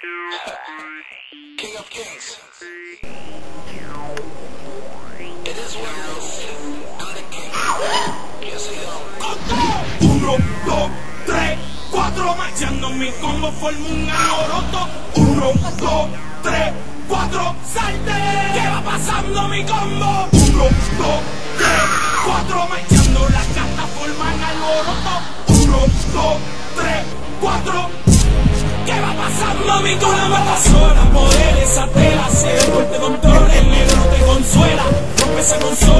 King of Kings. It is what it is. I'm the king. Yes, I am. Uno, dos, tres, cuatro. Marchando mi combo formo un alboroto. Uno, dos, tres, cuatro. Salte. ¿Qué va pasando mi combo? Uno, dos, tres, cuatro. Marchando la carta forman alboroto. Uno, dos, tres, cuatro domingo la mata sola, poderes, atela, se deporte, doctor, el negro te consuela, rompe esa consola.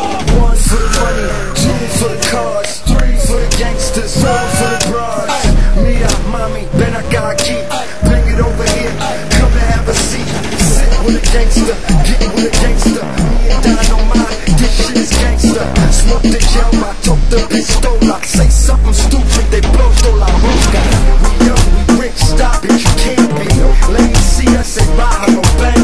something stupid, they blow through la boca. We young, we rich, stop it, you can't be. Let me see us in Baja, no bang.